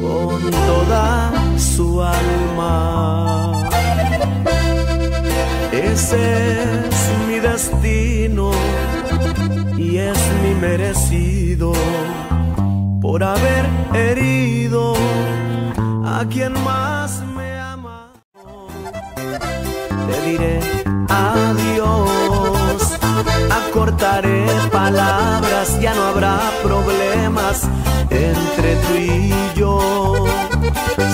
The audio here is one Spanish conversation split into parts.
con toda su alma. Ese es mi destino y es mi merecido por haber herido a quien más me ama. Te diré adiós, acortaré palabras, ya no habrá entre tú y yo.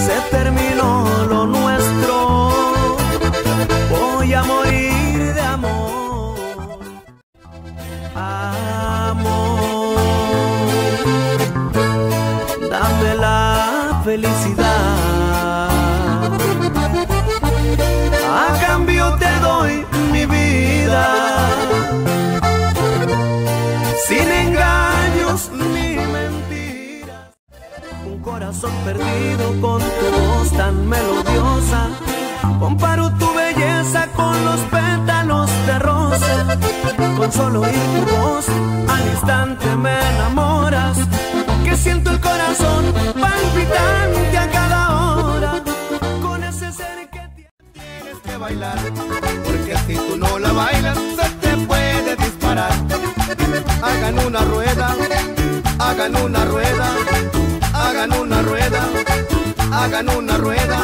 Se terminó lo nuestro, voy a morir de amor. Amor, dame la felicidad. Corazón perdido con tu voz tan melodiosa. Comparo tu belleza con los pétalos de rosa. Con solo oír tu voz, al instante me enamoras. Que siento el corazón palpitante a cada hora. Con ese ser que tienes. que bailar, porque si tú no la bailas se te puede disparar. Hagan una rueda, hagan una rueda, hagan una rueda,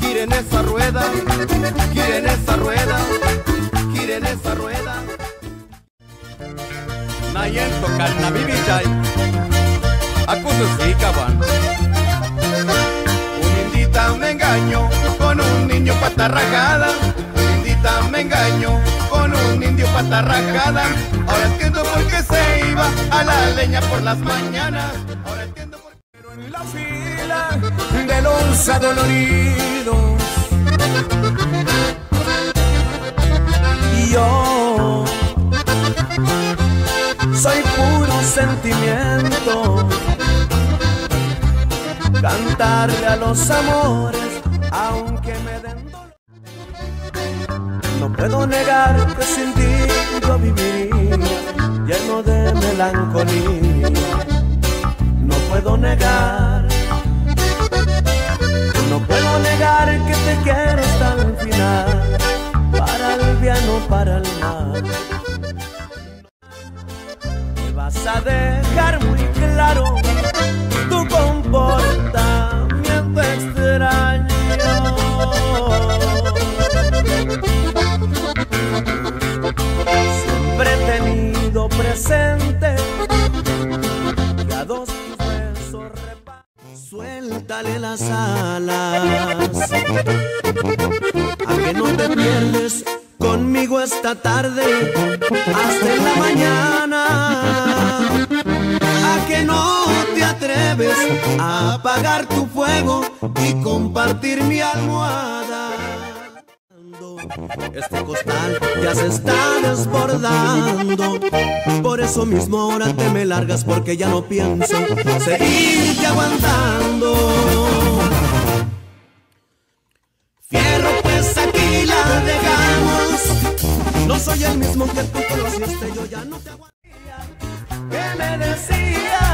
giren esa rueda, giren esa rueda, giren esa rueda. Nayen tocar na ako susikawan. Un indita me engaño con un niño patarrajada. Un indita me engaño con un indio patarrajada. Ahora entiendo por qué se iba a la leña por las mañanas. Ahora entiendo por la fila de los adoloridos. Yo soy puro sentimiento. Cantarle a los amores, aunque me den dolor. No puedo negar que sin ti yo viviría lleno de melancolía negar, no puedo negar que te quiero hasta el final, para el bien o para el mal. Me vas a dejar muy claro tu comportamiento extraño. Siempre he tenido presente Suéltale las alas. A que no te pierdes conmigo esta tarde Hasta en la mañana. A que no te atreves a apagar tu fuego Y compartir mi almohada este costal ya se está desbordando. Por eso mismo ahora te me largas porque ya no pienso seguirte aguantando. Fierro, pues aquí la dejamos. No soy el mismo que tú conociste, yo ya no te aguantaría. ¿Qué me decías?